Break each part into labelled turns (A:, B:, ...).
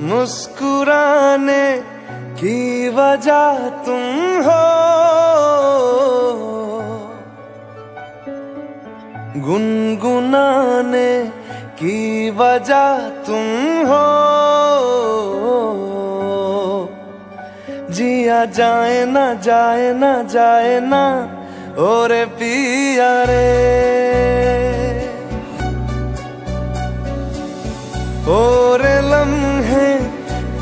A: मुस्कुराने की वजह तुम हो। गुनगुनाने की वजह तुम हो। जिया जाए ना जाए ना जाए ना और पिया रे और लम्हे,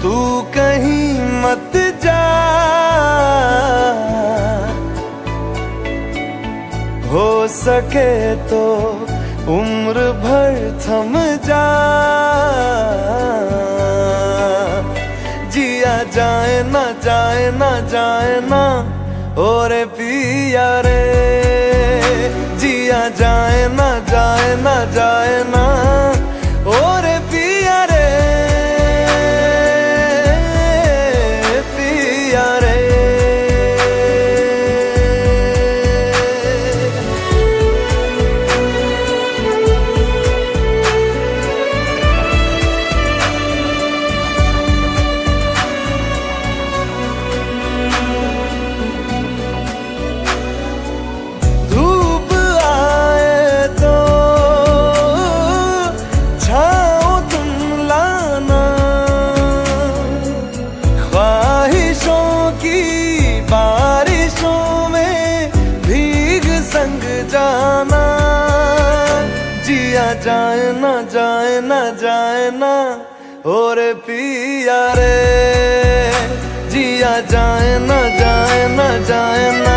A: तू कहीं मत जा। हो सके तो उम्र भर थम जा। जिया जाए ना जाए ना जाए ना। और पिया रे जिया जाए जिया जाए ना जाए ना जाए ना, और पिया रे। जिया जाए ना जाए ना जाए ना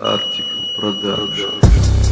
A: Артикл продаж. продаж.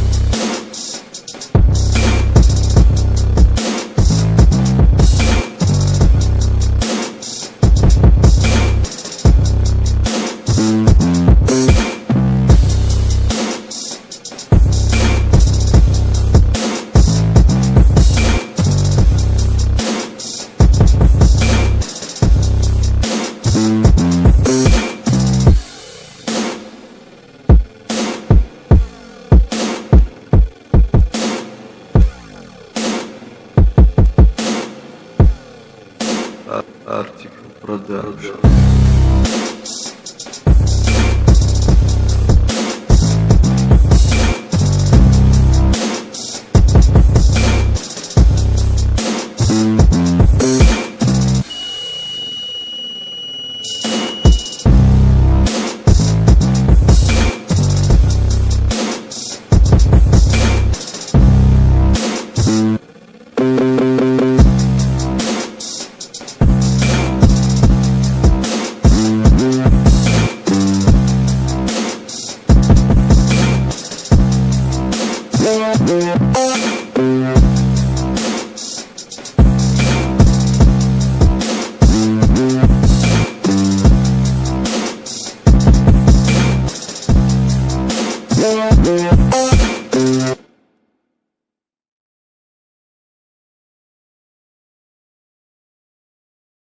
B: Арктика продакшн.